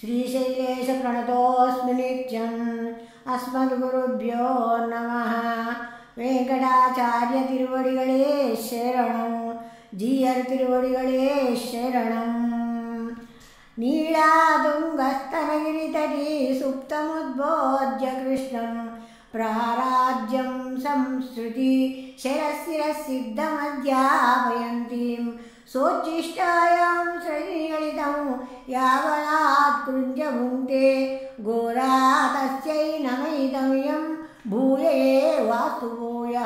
श्रीशैलेशप्रणतोऽस्मि नित्यम्। अस्मद्गुरुभ्यो नमः। वेङ्कटाचार्यतिरुवडिगळे शरणं जीयर्तिरुवडिगळे शरणम्। नीलादुङ्गस्तनैरित सुप्तमुद्बोध्य कृष्णं प्राराज्यं संस्कृति शरशिरः सोच्चिष्टायां श्रय घोरा तस्यै नमैदमयं భూయ వాస్తు భూయ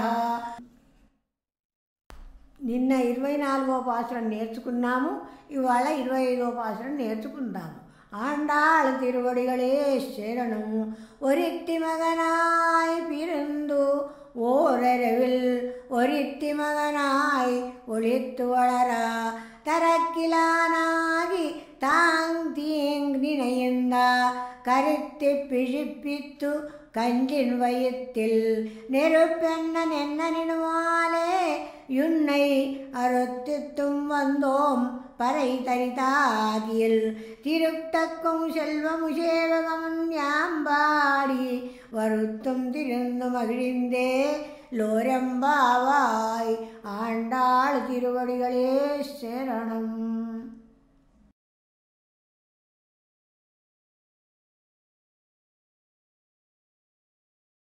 నిన్న ఇరవై నాలుగో పాసరం నేర్చుకున్నాము ఇవాళ ఇరవై ఐదో పాసరం నేర్చుకుంటాము ஆண்டாள் திருவடிகளே சேரணும் ஒரித்தி மகனாய் பிறந்து ஓரறிவில் ஒரித்தி மகனாய் ஒழித்து வளரா தரக்கிலானாகி താങ്തിയങ്ങിണയുന്ന കരുത്തെ പിഴിപ്പിത്തു കഞ്ചിൻ വയത്തിൽ. നെരുപ്പെണ്ണനെന്നനിടുവാലേ യുണ്ണൈ അറുത്തിത്തും വന്തോം പരൈ തരിതാകിൽ തിരുത്തക്കും സെൽവമുഷേവകം ഞാൻ പാടി വറുത്തും തിരുന്നു മകിഴിന്തേ ലോരമ്പാവായി. ആണ്ടാൾ തിരുവടികളെ ശരണം.